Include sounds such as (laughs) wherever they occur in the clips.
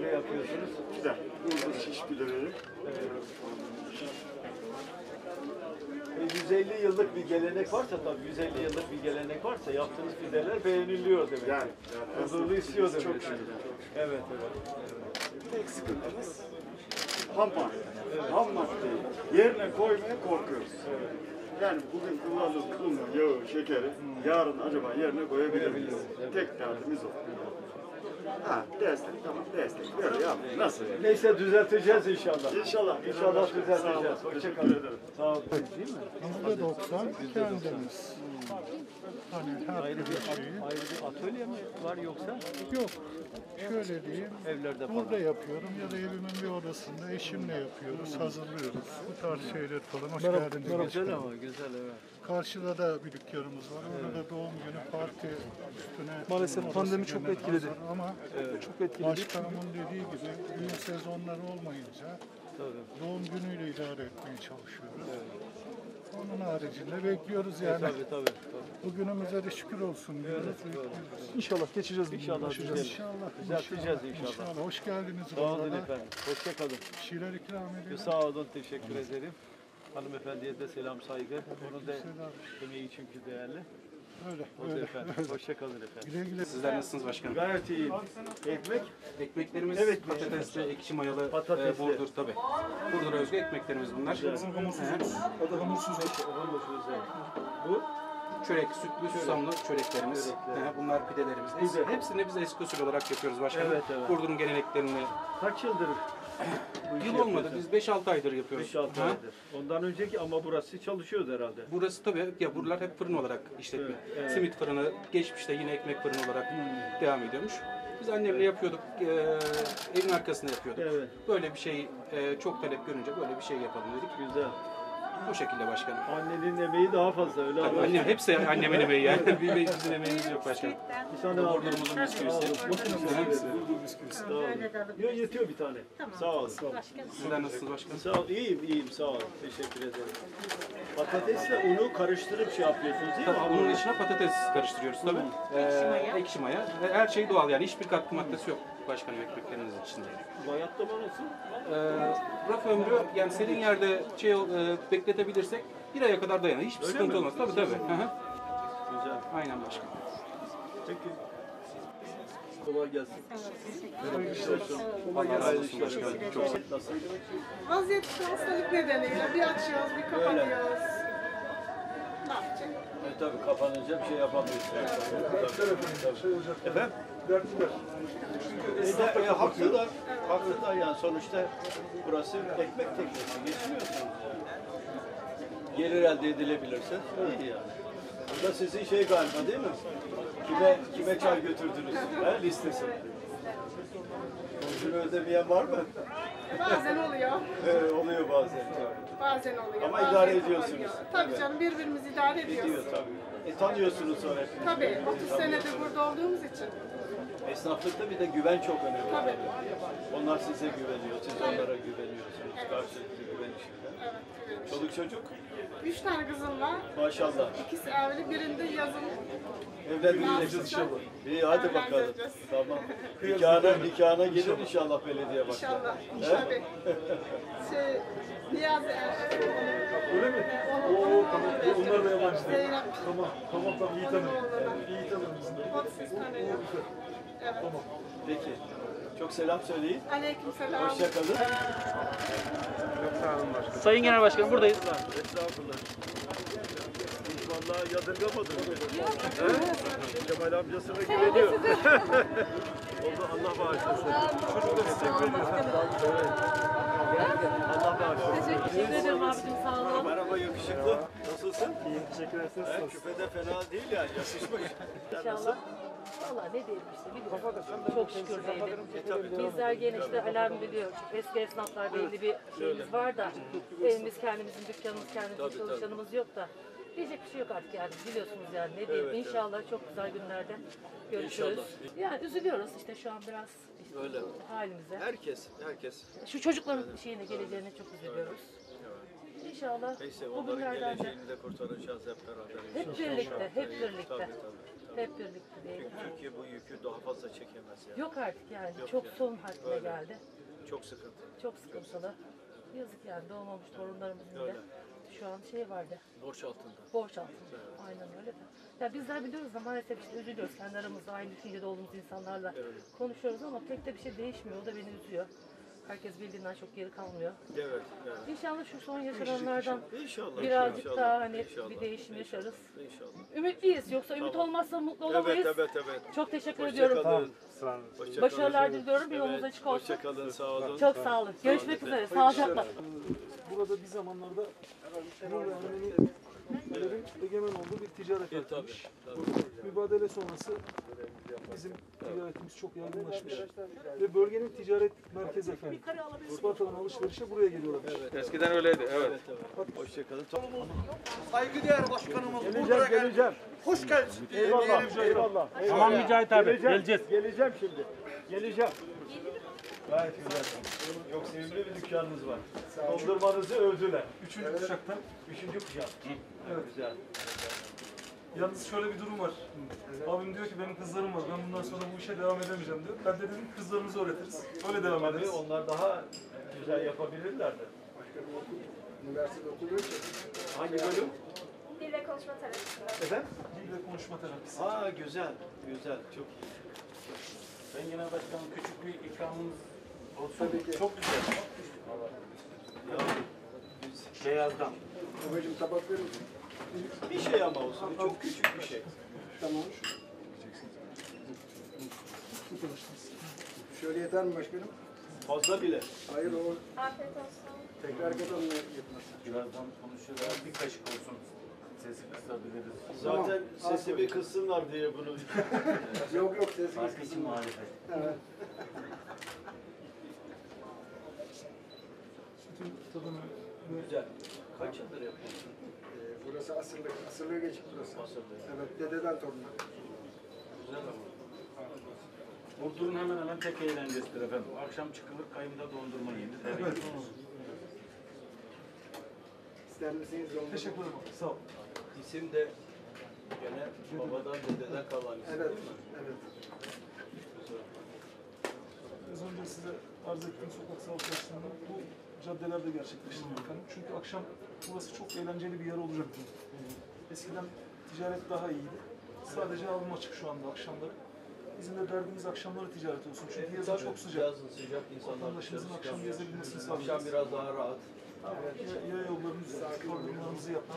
Ne yapıyorsunuz? Güzel. Burada şiş pideleri. E, 150 yıllık bir gelenek varsa tabii 150 yıllık bir gelenek varsa yaptığınız pideler beğeniliyor demek. Yani, yani Huzurlu istiyor demek. Çok şükür. Evet evet. Tek sıkıntımız ham madde. Ham maddeyi yerine koymaya korkuyoruz. Yani bugün kullandığımız unu, yağı, şekeri yarın acaba yerine koyabilir miyiz? Tek derdimiz o. Ha destek tamam destek. Böyle yap. Nasıl? Neyse düzelteceğiz inşallah. İnşallah. İnşallah düzelteceğiz. Hoşçakalın. Sağ olun. Değil mi? Yüzde doksan kendimiz. Hani her Ayrı bir, şeyi. ayrı bir atölye mi var yoksa Yok. Şöyle diyeyim. evlerde falan? Burada yapıyorum ya da evimin bir odasında eşimle yapıyoruz, hazırlıyoruz. Bu tarz şeyler falan. Hoş geldiniz. Güzel ama güzel evet. Karşıda da bir dükkanımız var. Orada da doğum günü parti üstüne. Maalesef pandemi çok etkiledi. hazır Ama Çok etkiledi. başkanımın dediği gibi düğün sezonları olmayınca Tabii. doğum günüyle idare etmeye çalışıyoruz. Onun haricinde bekliyoruz yani. Tabii tabii. tabii. Bugünümüze de şükür olsun diyoruz. bekliyoruz. İnşallah geçeceğiz. İnşallah düzelir. İnşallah. Düzelteceğiz inşallah. İnşallah. Hoş geldiniz. Sağ olun buralara. efendim. Hoşçakalın. Bir şeyler ikram edelim. Sağ olun. Teşekkür ederim. Hanımefendiye de selam saygı. Onun da emeği çünkü değerli. Öyle. O da öyle. efendim. Hoşçakalın efendim. Güle güle. Sizler nasılsınız başkanım? Gayet iyiyim. Ekmek? Ekmeklerimiz Evet, patatesli, ekşi mayalı, Patatesli. e, burdur tabii. Burdur özgü ekmeklerimiz bunlar. Adı hamursuz. Bu? Çörek, sütlü, susamlı çöreklerimiz. Çörekler. E, bunlar pidelerimiz. Pide. Hepsini biz eski usul olarak yapıyoruz başkanım. Evet, evet. Burdur'un geleneklerini. Kaç yıldır Yıl olmadı, biz 5-6 aydır yapıyoruz. 5-6 Ha? aydır. Ondan önceki ama burası çalışıyordu herhalde. Burası tabii ya buralar hep fırın olarak işletme. Evet, evet. Hmm. Simit fırını, geçmişte yine ekmek fırını olarak devam ediyormuş. Biz annemle yapıyorduk, e, evin arkasında yapıyorduk. Evet. Böyle bir şey e, çok talep görünce böyle bir şey yapalım dedik. Güzel. Bu şekilde başkanım. Annenin emeği daha fazla öyle Tabii annem hepsi annemin emeği yani. (laughs) Bir bizim emeğimiz yok başkanım. Bir tane aldım. Burdur'umuzun bisküvisi. Sağ olun. Yok yetiyor bir tane. Sağ olun. Sizler nasılsınız başkanım? Sağ ol. İyiyim, iyiyim. Sağ olun. Teşekkür ederim. Patatesle unu karıştırıp şey yapıyorsunuz değil mi? Tabii bunun içine patates karıştırıyoruz tabii. Ee, ekşi maya. Ve her şey doğal yani hiçbir katkı maddesi yok başkanım ekmekleriniz içinde. Bayatlama nasıl? Ee, raf ömrü yani serin yerde şey e, bekletebilirsek bir aya kadar dayanır. Hiçbir Öyle sıkıntı mi? olmaz. Tabii tabii. Hı hı. Güzel. Aynen başkanım. Peki. Kolay gelsin. Çok sağ Nasıl? Vaziyet hastalık nedeniyle bir açıyoruz, bir kapatıyoruz. Ne yapacak? E tabii kapanınca bir şey yapamıyorsun. Efendim? E de, e, haklı da, haklı da yani sonuçta burası ekmek teknesi. Geçiniyorsunuz yani. Gelir elde edilebilirse iyi yani. Bu da sizin şey galiba değil mi? Kime, kime çay götürdünüz? He, listesi. Borcunu ödemeyen var mı? Bazen oluyor, (laughs) Ee, oluyor bazen. bazen oluyor. Ama bazen idare ediyorsunuz. Tabii Evet. canım birbirimizi idare ediyoruz. Diyor tabii. E tanıyorsunuz sonra. Tabii 30 senedir burada olduğumuz için. Esnaflıkta bir de güven çok önemli. Tabii. Onlar size güveniyor, siz onlara güveniyorsunuz. Karşılıklı içinde. Evet. Çoluk çocuk Üç tane kızım var. maşallah. İkisi evli, birinde yazın. Evlendireceksiniz inşallah. İyi hadi bakalım. Tamam. (laughs) Nikahına, nikahına gelir inşallah belediye başkanı. İnşallah. Tabii. (laughs) Şey, Niyazi Öyle mi? Oo tamam. Onlar da yabancı değil. Tamam. Tamam tamam. İyi. Oğlum. İyi da siz tanıyor. Evet. Peki. Çok selam söyleyin. Aleyküm selam. Hoşçakalın. Sayın Genel Başkanım buradayız. Estağfurullah. Hiç vallahi yadırgamadım. He? Kemal amcasına güveniyor. (laughs) Oldu Allah bağışlasın. Çocuk da teşekkür ediyorum. Allah bağışlasın. Teşekkür ederim abicim sağ olun. Merhaba yakışıklı. Nasılsın? İyi teşekkür ederim. Küpe de fena değil yani yakışmış. İnşallah. Valla ne diyelim işte biliyorum. Çok şükür tabii. Bizler gene işte alarm biliyor. Eski esnaflar belli bir şeyimiz var da evimiz kendimizin dükkanımız kendimizin çalışanımız yok da Diyecek bir şey yok artık yani biliyorsunuz yani ne diyeyim. Evet, İnşallah çok güzel günlerde görüşürüz. İnşallah. Yani üzülüyoruz işte şu an biraz işte Öyle. halimize. Herkes, herkes. Şu çocukların şeyine geleceğine çok üzülüyoruz. İnşallah Neyse bu günlerden de de kurtaracağız hep beraber. hep birlikte, hep birlikte. Tabii, tabii. Hep birlikte. Çünkü Türkiye bu yükü daha fazla çekemez yani. Yok artık yani Yok çok yani. son haline Öyle. geldi. Çok sıkıntı. Çok sıkıntılı. Yazık yani doğmamış torunlarımızın Öyle. bile şu an şey vardı. Borç altında. Borç altında. Aynen öyle de. Ya bizler biliyoruz da maalesef işte üzülüyoruz. Kendi aramızda aynı düşüncede olduğumuz insanlarla konuşuyoruz ama pek de bir şey değişmiyor. O da beni üzüyor. Herkes bildiğinden çok geri kalmıyor. Evet, evet. İnşallah şu son yaşananlardan İnşallah. birazcık inşallah, daha hani inşallah, bir değişim yaşarız. İnşallah. Ümitliyiz. Yoksa ümit olmazsa mutlu olamayız. Evet, evet, evet. Çok teşekkür ediyorum. Hoşçakalın. Hoşça Başarılar kalın. diliyorum. Bir yolunuz açık olsun. Hoşçakalın, sağ olun. Çok sağ olun. Görüşmek üzere. Sağlıcakla. Burada bir zamanlarda Ermenilerin egemen olduğu bir ticaret yapılmış. Mübadele sonrası bizim ticaretimiz çok yaygınlaşmış. Ve bölgenin ticaret merkezi efendim. Isparta'dan alışverişe buraya geliyorlar. Eskiden öyleydi. Evet. Hoşçakalın. Saygıdeğer başkanımız Geleceğim, geleceğim. hoş geldin. Eyvallah, eyvallah. Tamam Mücahit abi Geleceğim, geleceğiz. Geleceğim şimdi. Geleceğim. Gayet güzel. Çok sevimli bir dükkanınız var. Dondurmanızı övdüler. Üçüncü kuşaktan. Üçüncü kuşak. Evet. Güzel. Yalnız şöyle bir durum var. Abim diyor ki benim kızlarım var. Ben bundan sonra bu işe devam edemeyeceğim diyor. Ben de dedim kızlarımızı öğretiriz. Öyle devam Tabii ederiz. onlar daha güzel yapabilirlerdi. Üniversitede okuduğu için. Hangi bölüm? Dil ve konuşma terapisinde. Efendim? Dil ve konuşma terapisi. Aa güzel, güzel. Çok iyi. Sayın Genel Başkanım küçük bir ikramımız olsun. Çok güzel. Beyazdan. Babacığım tabak verir misin? Bir şey ama olsun. Çok küçük bir şey. Tamam. Şöyle yeter mi başkanım? Fazla bile. Hayır o Afiyet olsun. tekrar kazanmaya yetmez. Birazdan konuşuyorlar. Bir kaşık olsun. Sesi kısabiliriz. Zaten sesi bir kıssınlar diye bunu. (laughs) Yok yok sesimiz Fark için kısım. muhalefet. Evet. Sütün tadını Güzel. Kaç yıldır yapıyorsun? Ee, burası asırlık. Asırlığı geçik burası. Asırlığı. Evet dededen toruna. Güzel ama. Burdur'un hemen hemen tek eğlencesidir efendim. Akşam çıkılır kayımda dondurma yenir. Eve gidiyoruz. İster misiniz yolda? Teşekkür ederim. Sağ ol. İsim de gene babadan dededen kalan isim Evet. değil mi? Evet. Güzel. Az önce size arz ettiğim sokak savaşlarında bu caddelerde gerçekleştiriyor efendim. Çünkü akşam burası çok eğlenceli bir yer olacak. Eskiden ticaret daha iyiydi. Sadece alım açık şu anda akşamları. Bizim de derdimiz akşamları ticaret olsun. Çünkü yazın Tabii, çok sıcak. Yazın sıcak insanlar Vatandaşımızın akşam gezebilmesini Akşam sağlayacağız. biraz daha rahat. Ya, ya yollarını düzelttik, kordonlarımızı yaptık.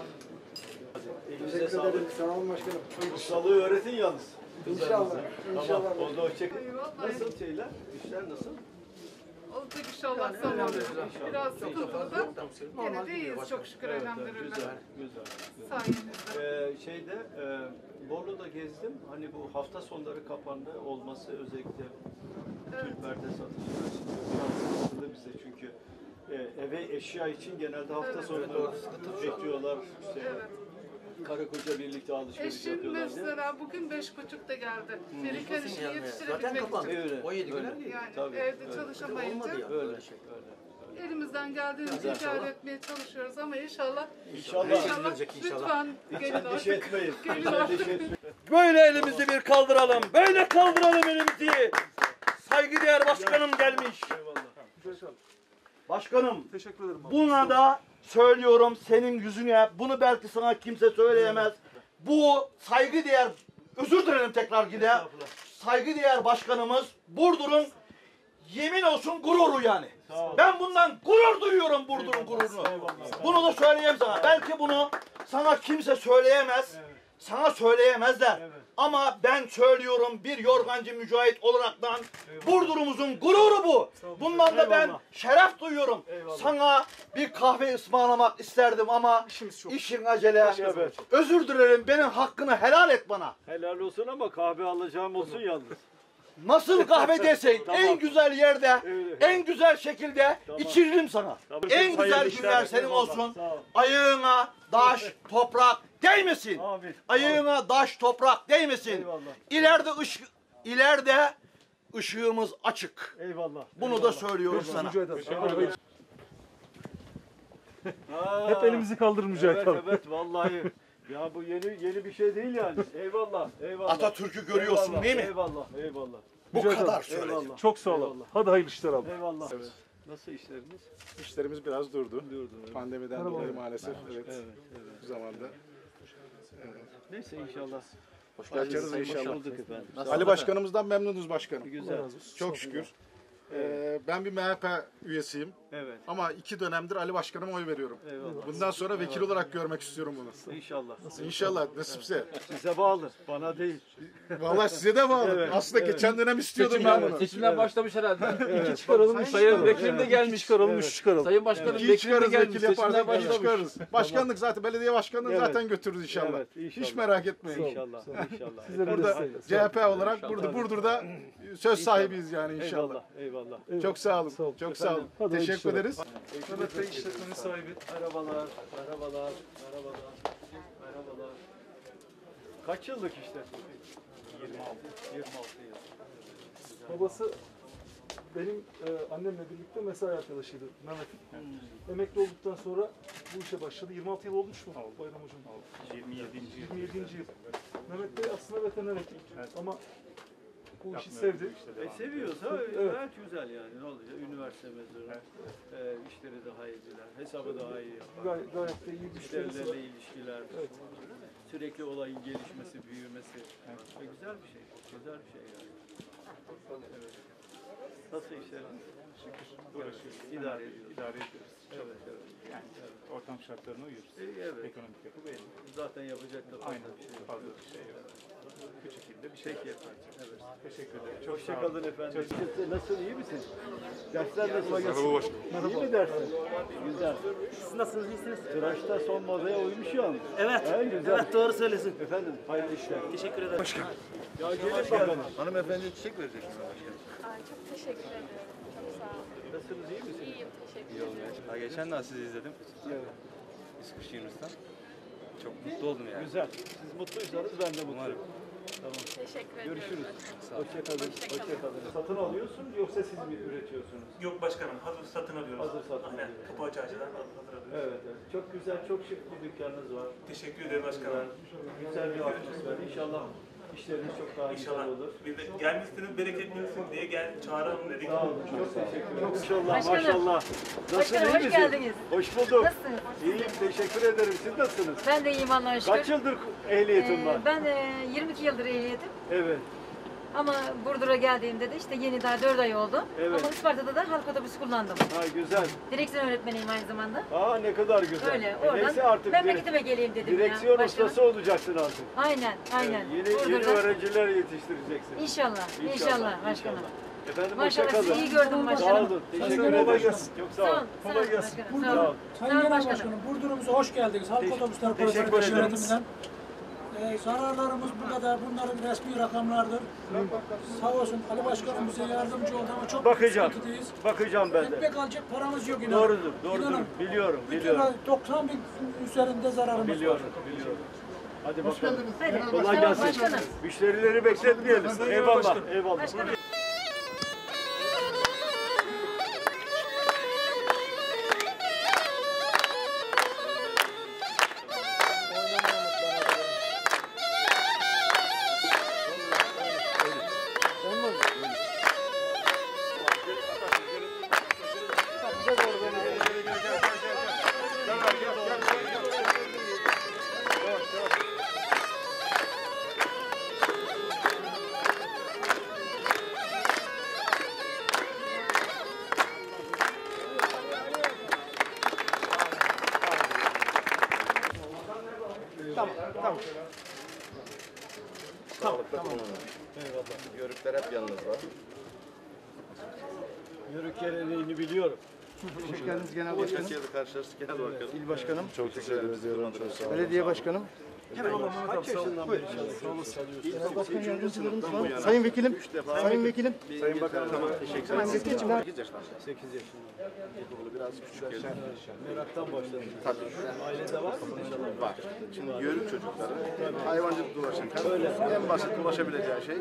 Elinize Teşekkür sağlık. ederim. Sağ olun başkanım. Ustalığı öğretin yalnız. İnşallah. İnşallah. Tamam, oldu hoşçakalın. Nasıl şeyler? İşler nasıl? Olacak inşallah zamanla. Biraz sıkıntılı da gene de iyiyiz çok şükür Evet, elhamdülillah. güzel, güzel. Sayenizde. Ee, şeyde, e, Bolu'da gezdim. Hani bu hafta sonları kapandı olması özellikle Türklerde satışlar bize çünkü e, eve eşya için genelde hafta Evet, sonları bekliyorlar. İşte Evet. Karı koca birlikte alışveriş Eşim yapıyorlar diye. mesela bugün beş buçukta geldi. Gereken işini yetiştirebilmek için. Öyle, O yedi öyle. Yani Tabii, evde öyle. çalışamayınca Öyle, öyle. elimizden geldiğince icare etmeye çalışıyoruz ama inşallah İnşallah. inşallah lütfen gelin Endişe artık. etmeyin. Gelin Endişe artık. etmeyin. Böyle elimizi bir kaldıralım. Böyle kaldıralım elimizi. Saygıdeğer başkanım gelmiş. Eyvallah. Başkanım, Teşekkür ederim abi. buna da söylüyorum senin yüzüne. Bunu belki sana kimse söyleyemez. Bu saygıdeğer, özür dilerim tekrar yine. Saygıdeğer başkanımız Burdur'un yemin olsun gururu yani. Ben bundan gurur duyuyorum Burdur'un gururunu. Bunu da söyleyeyim sana. Belki bunu sana kimse söyleyemez. Sana söyleyemezler. Ama ben söylüyorum bir yorgancı mücahit olaraktan Burdur'umuzun gururu bu. Bundan da ben şeref duyuyorum. Sana bir kahve ısmarlamak isterdim ama işin acele. Özür dilerim benim hakkını helal et bana. Helal olsun ama kahve alacağım olsun yalnız. Nasıl kahve desek (laughs) en güzel yerde, Öyle. en güzel şekilde içiririm sana. Tamam. En güzel günler senin Eyvallah. olsun. Sağ ol. Ayağına taş, toprak değmesin. Amin. Ayağına taş toprak değmesin. Eyvallah. İleride ışık ileride ışığımız açık. Eyvallah. Bunu da söylüyoruz sana. Hep elimizi kaldırır Mücahit Evet abi. evet vallahi. Ya bu yeni yeni bir şey değil yani. Eyvallah. Eyvallah. Atatürk'ü görüyorsun Eyvallah, değil mi? Eyvallah. Eyvallah. Bu Mücahit kadar söyledim. Eyvallah. Çok sağ ol abi. Hadi hayırlı işler abi. Eyvallah. Nasıl işleriniz? İşlerimiz biraz durdu. Durdu. evet. Pandemiden dolayı maalesef. Evet. Evet, evet. Bu zamanda. Neyse inşallah. Hoş geldiniz Hoş inşallah. bulduk efendim. Ali Başkanımızdan memnunuz başkanım. Güzel. Çok şükür. Ee, ben bir MHP üyesiyim. Evet. Ama iki dönemdir Ali Başkanıma oy veriyorum. Eyvallah. Bundan sonra vekil olarak görmek istiyorum bunu. İnşallah. İnşallah nasipse. Size bağlı. Bana değil. Vallahi size de bağlı. Evet, Aslında evet. geçen dönem istiyordum ben bunu. Seçimler başlamış herhalde. İki çıkaralım, üç Sayın. Vekilim de gelmiş. İki çıkaralım, üç çıkaralım. Sayın Başkanım İki vekilim de çıkarız, gelmiş. vekil iki başlamış. çıkarız. Başkanlık zaten, belediye başkanlığı Evet. zaten götürürüz inşallah. Evet, inşallah. Hiç merak etmeyin. İnşallah. İnşallah. Size Burada. CHP olarak burada Burdur'da söz sahibiyiz yani inşallah. Eyvallah. Eyvallah. Çok sağ olun. Sağ ol. Çok sağ olun. Hadi Teşekkür ederiz. Mehmet Bey işletmenin sahibi. Merhabalar. Merhabalar. Merhabalar. Merhabalar. Kaç yıllık işte? 26. 26 yıl. Babası benim e, annemle birlikte mesai arkadaşıydı Mehmet. Emekli olduktan sonra bu işe başladı. 26 yıl olmuş mu Bayram Hocam? 27. 27. yıl. Mehmet Bey aslında veteriner hekim ama bu işi sevdi. E seviyorsa Evet. gayet güzel yani. Ne olacak? Üniversite mezunu. E, işleri daha iyi bilen. Hesabı daha iyi yapar. Gayet, gayet de iyi. Müşterilerle ilişkiler. Evet. Sürekli olayın gelişmesi, büyümesi. E, güzel bir şey. Güzel bir şey yani. Evet. Nasıl işleriniz? Uğraşıyoruz. İdare ediyoruz. İdare ediyoruz. Evet, evet. Yani ortam şartlarına uyuyoruz. E, evet. Ekonomik yapı belli. Zaten yapacak da fazla Aynen. bir şey yok. Fazla bir şey yok. Bu şekilde bir şey. Efendim. Evet. Teşekkür ederim. Çok sağ olun. Hoşçakalın efendim. Nasıl iyi misin? Dersler nasıl? Merhaba başkanım. İyi mi dersin? Güzel. Siz nasılsınız, iyisiniz? Tıraşta son modaya uymuş ya. Evet, He, güzel. evet doğru söylesin. Efendim hayırlı işler. Teşekkür ederim. Başkan. Ya gelin bakalım. Hanımefendi çiçek verecek mi Ay, çok teşekkür ederim. Çok sağ olun. Nasılsınız iyi misiniz? İyiyim, teşekkür ederim. Daha geçen de sizi izledim. Evet. Yunus'tan. Çok mutlu oldum yani. Güzel. Siz mutluysanız ben de mutluyum. Tamam. Teşekkür ederim. Görüşürüz. Sağ olun. Hoşçakalın. Hoşçakalın. Hoşçakalın. Satın alıyorsun yoksa siz mi üretiyorsunuz? Yok başkanım, hazır satın alıyoruz. Hazır satın Aynen, alıyoruz. kapı açıcıdan hazır alıyoruz. Evet, evet. Çok güzel, çok şık bir dükkanınız var. Teşekkür ederim başkanım. Güzel, güzel bir atmosfer. İnşallah işleriniz çok daha İnşallah. güzel olur. Bir de gelmişsiniz, bereketli olsun diye gel çağıralım dedik. Sağ olun. Çok teşekkür ederim. Maşallah, Başkanım. maşallah. Nasılsın, Başkanım, iyi hoş misin? geldiniz. Hoş bulduk. Nasılsınız? İyiyim, teşekkür ederim. Siz nasılsınız? Ben de iyiyim Allah'a şükür. Kaç yıldır ehliyetin Ee, var? Ben e, 22 yıldır ehliyetim. Evet. Ama Burdur'a geldiğimde de işte yeni daha 4 ay oldu. Evet. Ama Isparta'da da halk otobüsü kullandım. Ha güzel. Direksiyon öğretmeniyim aynı zamanda. Aa ne kadar güzel. Öyle. E, Oradan neyse artık memleketime geleyim dedim direksiyon ya. Başkanım. ustası olacaksın artık. Aynen, aynen. Yeni, yeni Burdur'da. öğrenciler yetiştireceksin. İnşallah, inşallah, başkanım. Efendim Maşallah sizi iyi gördüm başkanım. Sağ olun. Teşekkür ederim. Çok sağ olun. Sağ olun, başkanım. Sağ olun. Sağ olun başkanım. Burdur'umuza hoş geldiniz. Halk Otobüsleri ederim. yönetiminden. Ee, zararlarımız burada da bunların resmi rakamlardır. Sağ olsun Ali Başkanım bize yardımcı oldu ama çok Bakacağım. Bakacağım ben de. Ekmek alacak paramız yok inanın. Doğrudur, doğrudur. İnanın. Biliyorum, Bütün biliyorum. 90 bin üzerinde zararımız var. Biliyorum, biliyorum. Hadi bakalım. Hadi. Kolay gelsin. başkanım. Müşterileri bekletmeyelim. Eyvallah, eyvallah. Başkanım. Yörükler hep yanınızda. Yörük geleneğini biliyorum. Hoş geldiniz genel başkanım. Kaç yıldır karşılaştık genel başkanım. İl başkanım. Çok teşekkür ediyorum. Çok sağ olun. Belediye başkanım. Kaç yaşından beri çalışıyorsunuz? Başkan yardımcılarımız var. Sayın Vekilim, Sayın Vekilim. Sayın Bakanım tamam teşekkür ederim. siz geçin. 8 yaşında. 8 yaşında. Biraz küçük geldi. Meraktan başladım. Tabii. Ailede var mı inşallah? Var. Şimdi yörük çocukları hayvancılık dolaşırken en basit ulaşabileceği şey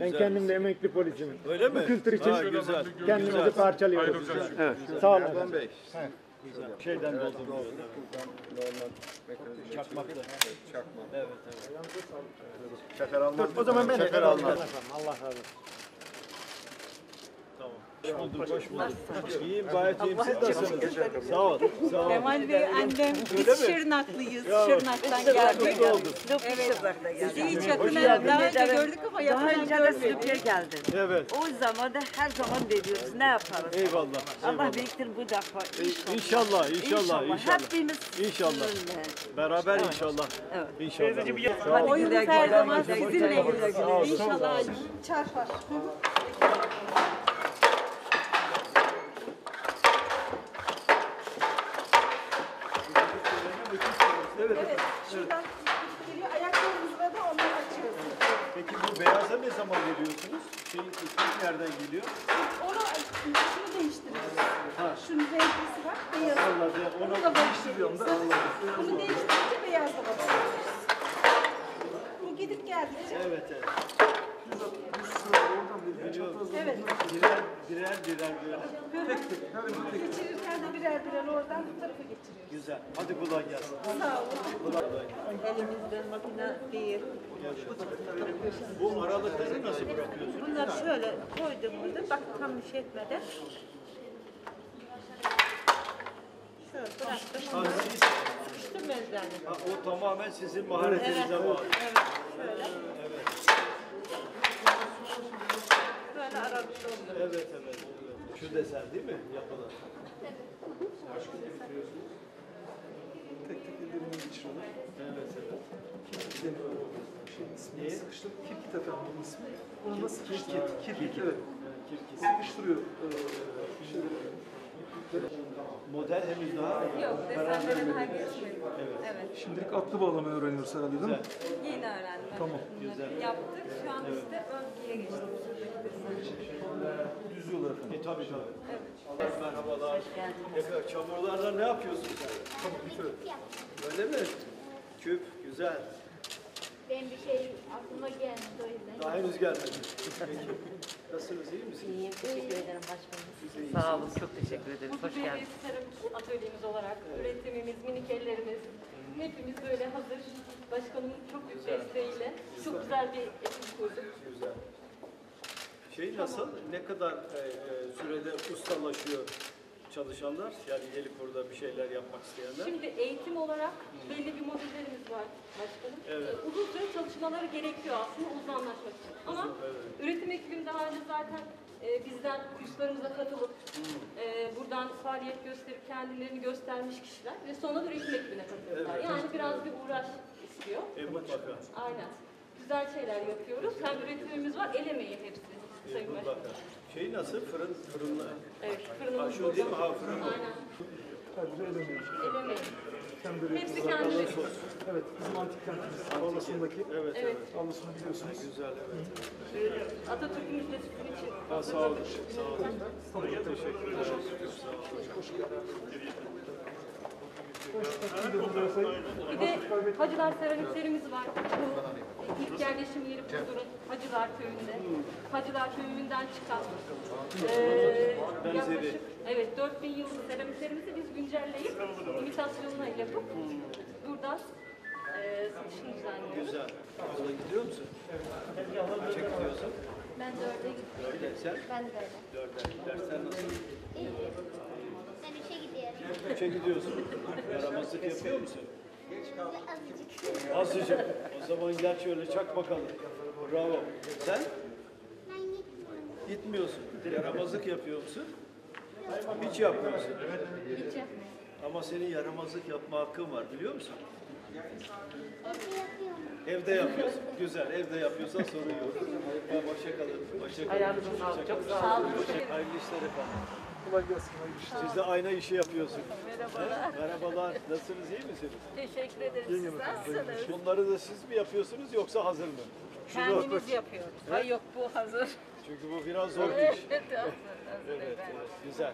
Ben kendim de emekli polisim. Öyle mi? Bu kültür için kendimizi parçalıyoruz. Evet. Sağ olun. Erdoğan Bey. Güzel. Şeyden doldum. Normal mekanik Çakmakla. Çakma. Evet, evet. Şeker almaz. O zaman ben Şeker almaz. Allah razı olsun. Hoş bulduk, hoş bulduk. İyiyim, gayet iyiyim. Siz nasılsınız? Sağ ol, sağ ol. Kemal Bey annem biz? Şırnaklıyız. Şırnak'tan geldik. Evet. Sizi hiç yakından daha önce gördük ama Daha yakından önce de görmedik. Geldim. Evet. O zaman da her zaman veriyoruz. Ne yaparız? Eyvallah. Allah büyüktür bu defa. İnşallah, inşallah, inşallah. Hepimiz İnşallah. Beraber inşallah. Evet. İnşallah. Oyunuz her zaman sizinle Güle güle. ilgili. İnşallah çarpar. Evet. Evet, şuradan geliyor. Ayaklarımızla da onları açıyoruz. Peki bu beyaza ne zaman geliyorsunuz? Şey, ilk nereden geliyor? Onu şunu değiştiriyoruz. Şunun renklisi var. Beyaz. Anladım. Onu Bunu da değiştiriyorum da anladım. Bunu değiştirince beyaz da basıyoruz. Bu gidip geldikçe. Evet, evet. Evet. Birer birer birer. Tek tek. Geçirirken de birer birer oradan bu tarafa geçiriyoruz. Güzel. Hadi kolay gelsin. Sağ olun. Kolay. Elimizde makine değil. Bu aralıkları nasıl bırakıyorsunuz? Bunları şöyle koydum burada. Bak tam bir şey etmeden. Şöyle bıraktım. Ha, siz, Sıkıştım mezlerini. ha, o tamamen sizin maharetinize Evet. bağlı. Evet. Şöyle. Böyle aramış oldum. Evet, evet, evet. Desen değil mi yapılan? Tek tek ellerinden geçiriyorlar. Evet, evet. Şeyin ismini sıkıştır. Kirkit efendim ismi. Onu nasıl sıkıştırıyor? Kirkit. Evet. Sıkıştırıyor. Ee, şeyleri. Model henüz daha Yok, daha geçmedim. Evet. Evet. Şimdilik atlı bağlamayı öğreniyoruz herhalde değil mi? Yeni öğrendim. Tamam. Bunları Yaptık. Şu an işte örgüye geçtik. Düzüyorlar efendim. E tabii tabii. Merhabalar. Efendim, çamurlarla ne yapıyorsun sen? Öyle mi? Küp, güzel. Benim bir şey aklıma gelmedi o yüzden. Daha henüz gelmedi. Peki. Nasılsınız, iyi misiniz? İyiyim, teşekkür ederim başkanım. Sağ olun. Çok teşekkür ederiz. Bu Hoş bir geldiniz. seramik atölyemiz olarak üretimimiz, minik ellerimiz, hepimiz böyle hazır. Başkanımın çok büyük desteğiyle çok güzel bir ekip kurduk. Güzel. Şey nasıl, ne kadar e, e, sürede ustalaşıyor çalışanlar? Yani gelip burada bir şeyler yapmak isteyenler. Şimdi eğitim olarak belli bir modüllerimiz var başkanım. Evet. Ee, Uzun süre çalışmaları gerekiyor aslında uzmanlaşmak için. Ama üretim ekibim daha önce zaten e, bizden kurslarımıza katılıp e, buradan faaliyet gösterip kendilerini göstermiş kişiler ve sonra da üretim ekibine katılıyorlar. Evet. Yani biraz bir uğraş istiyor. E, mutlaka. Aynen. Güzel şeyler yapıyoruz. Hem üretimimiz var, el emeği hepsi. E, Sayın mutlaka. Başkanım. Şey nasıl, fırın, fırınla? Evet, Ha, fırınımız şu değil mi? Ha, fırın. Aynen. Sadece el emeği. El emeği. Kendi Hepsi üretimleri. kendi. Evet, bizim antik kentimiz. Avlusundaki. Evet, Evet. Avlusunu biliyorsunuz. Güzel, evet. Atatürk Müzesi'nin için. Ha, sağ olun, sağ olun. Teşekkür ederim. Bir de Hacılar seramiklerimiz var. Bu ilk yerleşim yeri Burdur'un Hacılar Köyü'nde. Hacılar Köyü'nden çıkan eee yaklaşık evet 4000 yıllık seramiklerimizi biz güncelleyip imitasyonuna yapıp buradan eee satışını düzenliyoruz. Güzel. Okula gidiyor musun? Kaça gidiyorsun? Ben dörde gittim. Dörde. Sen? Ben de öyle. Dörde. Dersler nasıl? İyi. Ben üçe gidiyorum. Üçe gidiyorsun. Yaramazlık yapıyor musun? Azıcık. Azıcık. O zaman gel şöyle çak bakalım. Bravo. Sen? Ben gitmiyorum. Gitmiyorsun. Yaramazlık yapıyor musun? Hiç yapmıyorsun. Hiç yapmıyorum. Ama senin yaramazlık yapma hakkın var biliyor musun? Evde yapıyorum. Evde yapıyorsun. Güzel. Evde yapıyorsan sorun yok. Ha, Başa kalın. Başa kalın. Ayağınıza sağlık. Çok sağ olun. Hayırlı işler efendim. Kolay gelsin. Siz de aynı işi yapıyorsunuz. Merhabalar. Merhabalar. Nasılsınız? iyi misiniz? Teşekkür ederiz. Siz nasılsınız? Bunları da siz mi yapıyorsunuz yoksa hazır mı? Şu da- Kendimiz yapıyoruz. Ay yok bu hazır. Çünkü bu biraz zor bir iş. Evet Evet, evet, güzel.